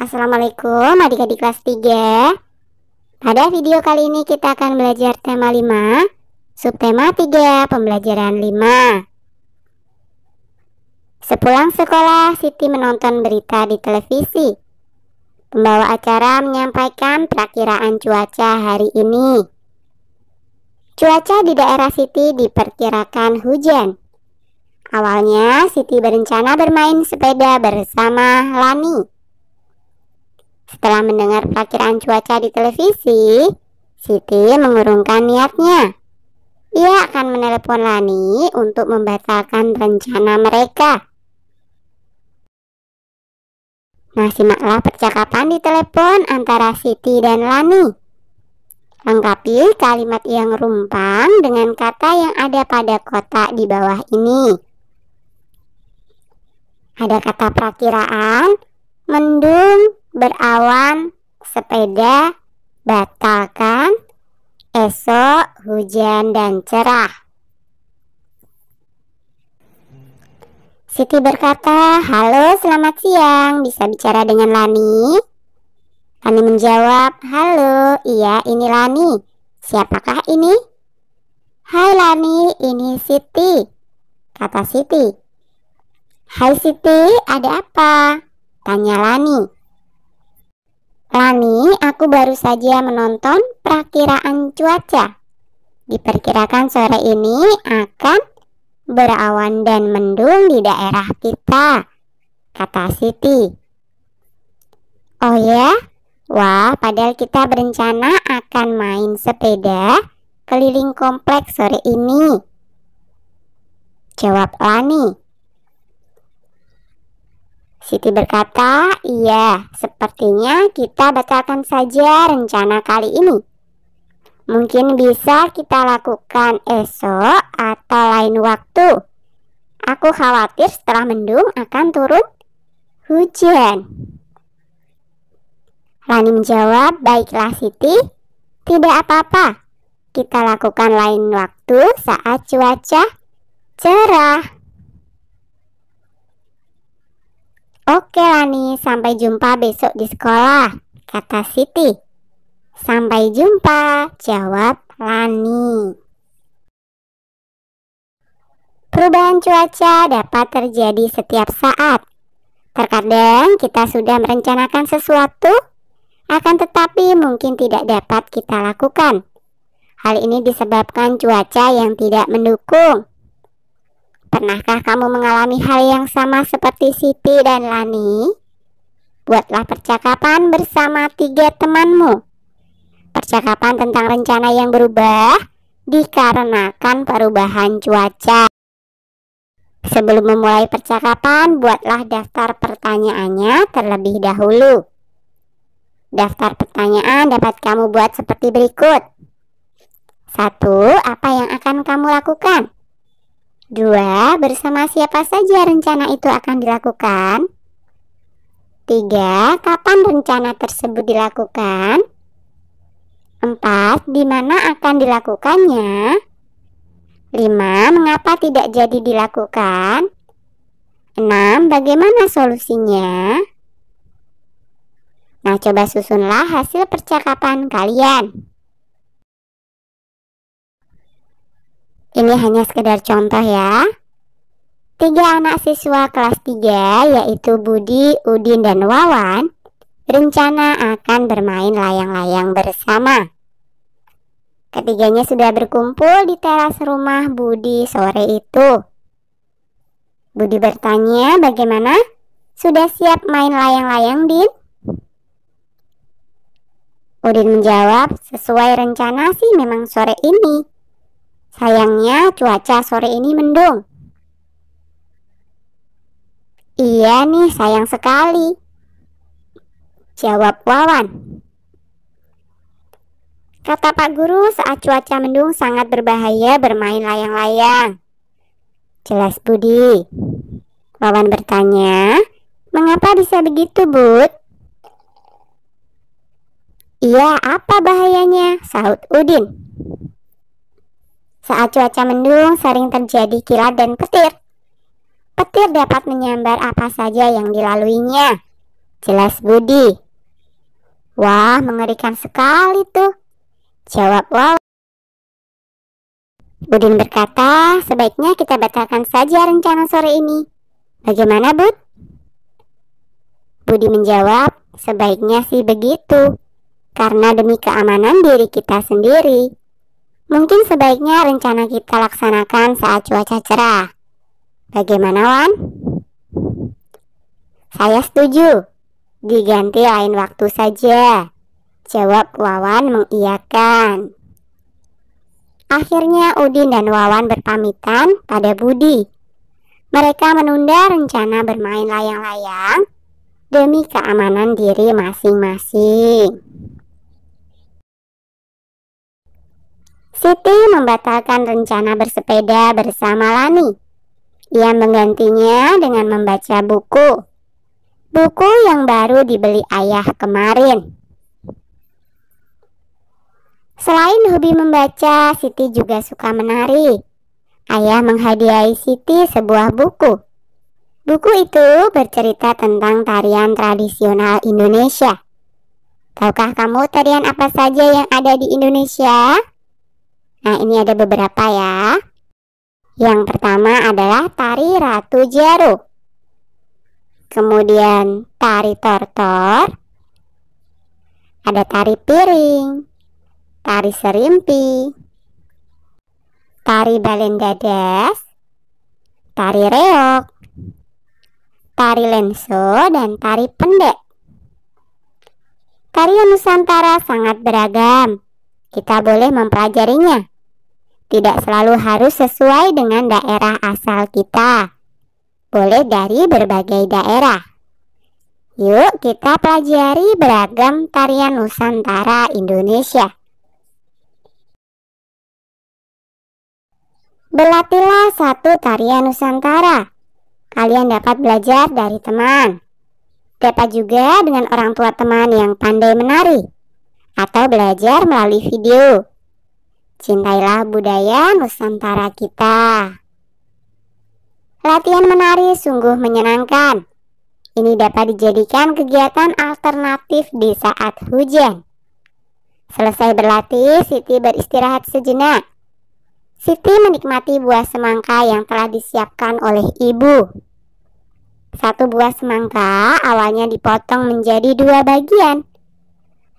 Assalamualaikum adik-adik kelas 3 Pada video kali ini kita akan belajar tema 5 Subtema 3, pembelajaran 5 Sepulang sekolah, Siti menonton berita di televisi. Pembawa acara menyampaikan perakiraan cuaca hari ini. Cuaca di daerah Siti diperkirakan hujan. Awalnya Siti berencana bermain sepeda bersama Lani. Setelah mendengar perakiraan cuaca di televisi, Siti mengurungkan niatnya. Ia akan menelepon Lani untuk membatalkan rencana mereka. Nah, simaklah percakapan di telepon antara Siti dan Lani. Lengkapi kalimat yang rumpang dengan kata yang ada pada kotak di bawah ini. Ada kata perakiraan, mendung, berawan, sepeda, batalkan, esok, hujan, dan cerah. Siti berkata, Halo selamat siang, bisa bicara dengan Lani? Lani menjawab, Halo, iya ini Lani. Siapakah ini? Hai Lani, ini Siti, kata Siti. Hai Siti, ada apa? Tanya Lani. Lani, aku baru saja menonton perakiraan cuaca. Diperkirakan sore ini akan berawan dan mendung di daerah kita, kata Siti. Oh ya? Wah, padahal kita berencana akan main sepeda keliling kompleks sore ini. Jawab Lani. Siti berkata, iya, sepertinya kita batalkan saja rencana kali ini. Mungkin bisa kita lakukan esok atau lain waktu. Aku khawatir setelah mendung akan turun hujan. Rani menjawab, baiklah Siti, tidak apa-apa. Kita lakukan lain waktu saat cuaca cerah. Oke Lani, sampai jumpa besok di sekolah, kata Siti. Sampai jumpa, jawab Lani. Perubahan cuaca dapat terjadi setiap saat. Terkadang kita sudah merencanakan sesuatu, akan tetapi mungkin tidak dapat kita lakukan. Hal ini disebabkan cuaca yang tidak mendukung. Pernahkah kamu mengalami hal yang sama seperti Siti dan Lani? Buatlah percakapan bersama tiga temanmu. Percakapan tentang rencana yang berubah dikarenakan perubahan cuaca. Sebelum memulai percakapan, buatlah daftar pertanyaannya terlebih dahulu. Daftar pertanyaan dapat kamu buat seperti berikut. Satu, apa yang akan kamu lakukan? Dua, bersama siapa saja rencana itu akan dilakukan? Tiga, kapan rencana tersebut dilakukan? Empat, di mana akan dilakukannya? Lima, mengapa tidak jadi dilakukan? Enam, bagaimana solusinya? Nah, coba susunlah hasil percakapan kalian. Ini hanya sekedar contoh ya. Tiga anak siswa kelas 3 yaitu Budi, Udin, dan Wawan rencana akan bermain layang-layang bersama. Ketiganya sudah berkumpul di teras rumah Budi sore itu. Budi bertanya bagaimana? Sudah siap main layang-layang, Din? Udin menjawab, sesuai rencana sih memang sore ini. Sayangnya cuaca sore ini mendung. Iya nih, sayang sekali. Jawab Wawan. Kata Pak Guru, saat cuaca mendung sangat berbahaya bermain layang-layang. Jelas Budi. Wawan bertanya, mengapa bisa begitu, Bud? Iya, apa bahayanya? Sahut Udin. Saat cuaca mendung sering terjadi kilat dan petir. Petir dapat menyambar apa saja yang dilaluinya. Jelas Budi. Wah, mengerikan sekali tuh. Jawab Wawan. Budin berkata, sebaiknya kita batalkan saja rencana sore ini. Bagaimana, Bud? Budi menjawab, sebaiknya sih begitu. Karena demi keamanan diri kita sendiri. Mungkin sebaiknya rencana kita laksanakan saat cuaca cerah. Bagaimana, Wan? Saya setuju. Diganti lain waktu saja. Jawab Wawan mengiyakan. Akhirnya Udin dan Wawan berpamitan pada Budi. Mereka menunda rencana bermain layang-layang demi keamanan diri masing-masing. Siti membatalkan rencana bersepeda bersama Lani. Ia menggantinya dengan membaca buku. Buku yang baru dibeli ayah kemarin. Selain hobi membaca, Siti juga suka menari. Ayah menghadiahi Siti sebuah buku. Buku itu bercerita tentang tarian tradisional Indonesia. Tahukah kamu tarian apa saja yang ada di Indonesia? Nah, ini ada beberapa ya. Yang pertama adalah tari Ratu Jaru. Kemudian tari tortor. Ada tari piring. Tari serimpi. Tari balendadas. Tari reok. Tari lenso dan tari pendek. Tarian Nusantara sangat beragam. Kita boleh mempelajarinya tidak selalu harus sesuai dengan daerah asal kita. Boleh dari berbagai daerah. Yuk kita pelajari beragam tarian Nusantara Indonesia. Berlatihlah satu tarian Nusantara. Kalian dapat belajar dari teman. Dapat juga dengan orang tua teman yang pandai menari. Atau belajar melalui video. Cintailah budaya Nusantara kita. Latihan menari sungguh menyenangkan. Ini dapat dijadikan kegiatan alternatif di saat hujan. Selesai berlatih, Siti beristirahat sejenak. Siti menikmati buah semangka yang telah disiapkan oleh ibu. Satu buah semangka awalnya dipotong menjadi dua bagian,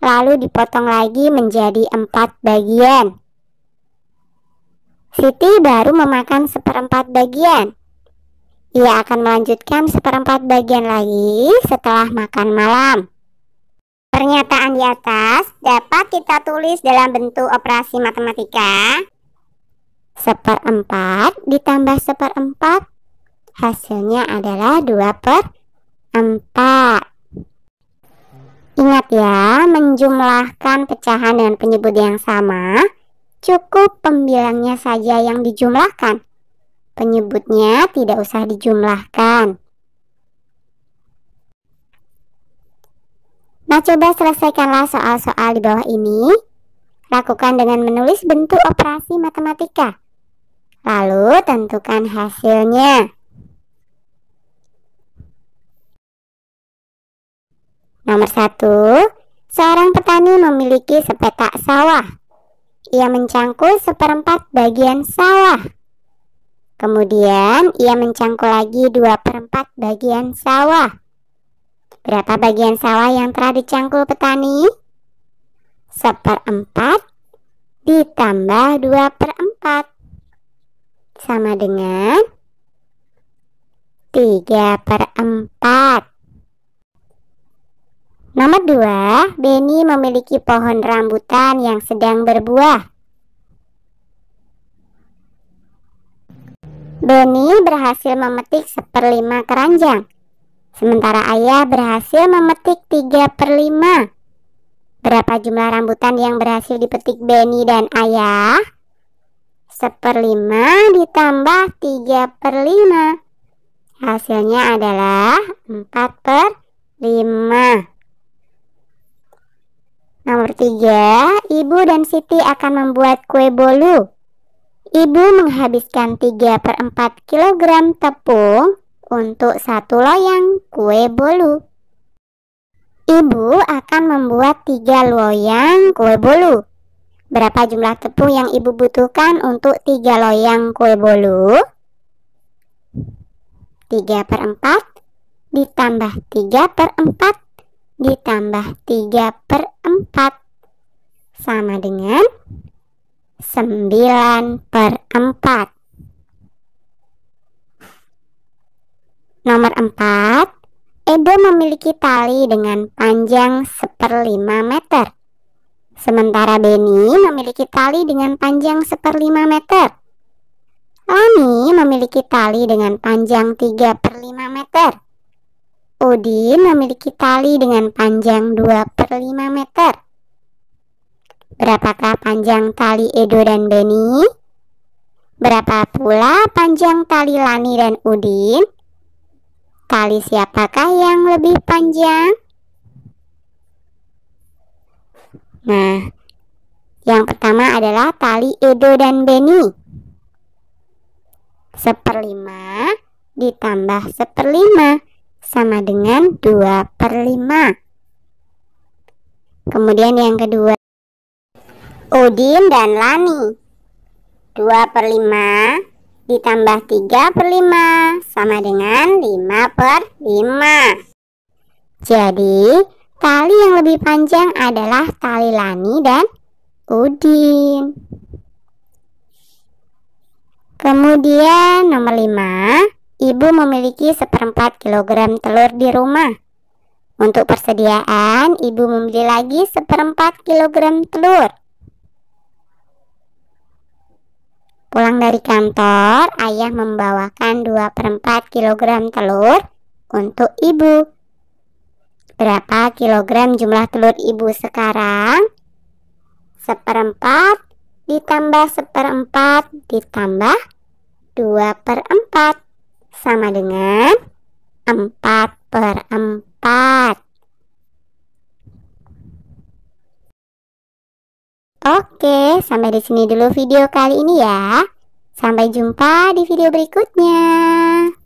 lalu dipotong lagi menjadi empat bagian. Siti baru memakan seperempat bagian. Ia akan melanjutkan seperempat bagian lagi setelah makan malam. Pernyataan di atas dapat kita tulis dalam bentuk operasi matematika. Seperempat ditambah seperempat hasilnya adalah 2 per 4. Ingat ya, menjumlahkan pecahan dengan penyebut yang sama Cukup pembilangnya saja yang dijumlahkan. Penyebutnya tidak usah dijumlahkan. Nah, coba selesaikanlah soal-soal di bawah ini. Lakukan dengan menulis bentuk operasi matematika. Lalu tentukan hasilnya. Nomor satu, seorang petani memiliki sepetak sawah ia mencangkul seperempat bagian sawah. Kemudian ia mencangkul lagi dua perempat bagian sawah. Berapa bagian sawah yang telah dicangkul petani? Seperempat ditambah dua perempat sama dengan tiga perempat. Nomor dua, Benny memiliki pohon rambutan yang sedang berbuah. Benny berhasil memetik seperlima keranjang, sementara ayah berhasil memetik tiga per lima. Berapa jumlah rambutan yang berhasil dipetik Benny dan ayah? Seperlima ditambah tiga per lima. Hasilnya adalah empat per lima. Nomor tiga, Ibu dan Siti akan membuat kue bolu. Ibu menghabiskan 3 per 4 kg tepung untuk satu loyang kue bolu. Ibu akan membuat tiga loyang kue bolu. Berapa jumlah tepung yang ibu butuhkan untuk tiga loyang kue bolu? 3 per 4 ditambah 3 per 4 ditambah 3 per 4 sama dengan 9 per 4 Nomor 4 Edo memiliki tali dengan panjang seperlima meter. Sementara Beni memiliki tali dengan panjang seperlima meter. Lani memiliki tali dengan panjang 3 per 5 meter. Udin memiliki tali dengan panjang 2 per 5 meter. Berapakah panjang tali Edo dan Beni? Berapa pula panjang tali Lani dan Udin? Tali siapakah yang lebih panjang? Nah, yang pertama adalah tali Edo dan Beni. Seperlima ditambah seperlima sama dengan dua per lima. Kemudian yang kedua, Udin dan Lani. Dua per lima ditambah 3 per 5 sama dengan 5 per 5. Jadi, tali yang lebih panjang adalah tali Lani dan Udin. Kemudian nomor 5, ibu memiliki seperempat kilogram telur di rumah. Untuk persediaan, ibu membeli lagi seperempat kilogram telur. Pulang dari kantor, ayah membawakan 2 per 4 kg telur untuk ibu. Berapa kilogram jumlah telur ibu sekarang? Seperempat ditambah seperempat ditambah 2 per 4 sama dengan 4 per 4. Oke, sampai di sini dulu video kali ini ya. Sampai jumpa di video berikutnya.